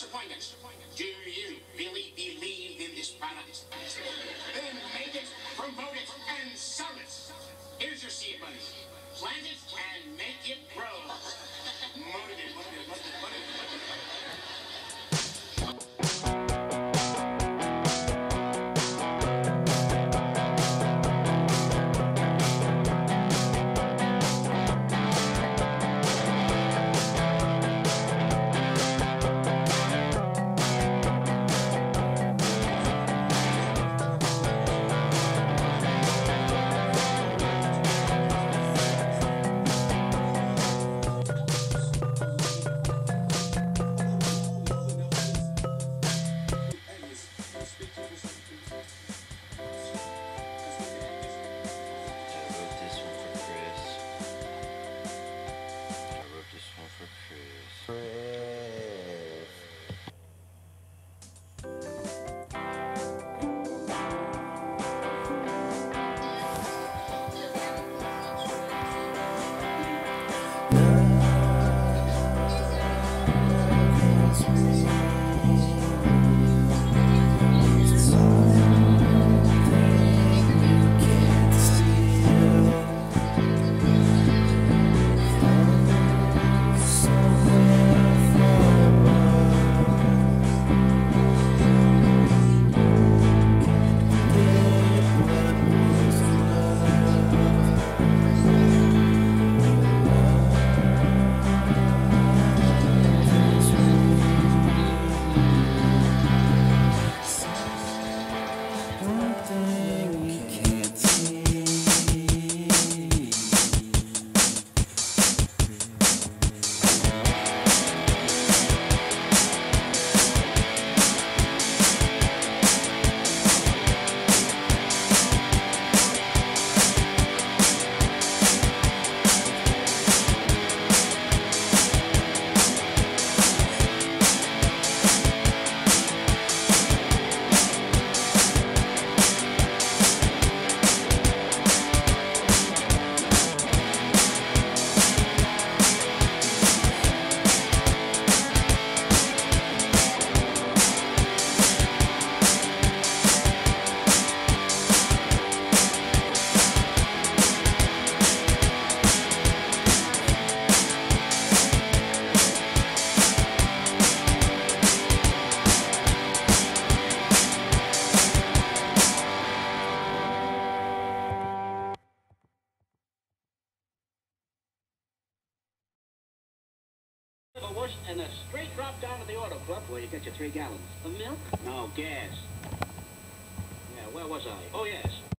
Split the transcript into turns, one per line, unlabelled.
disappointment. Do you really believe in this product? Then make it, promote it, and sell it. Here's your seed money. Plant it
The worst, and a straight drop down to the auto club where you get your three gallons. Of milk? No, gas. Yeah, where was I? Oh, yeah.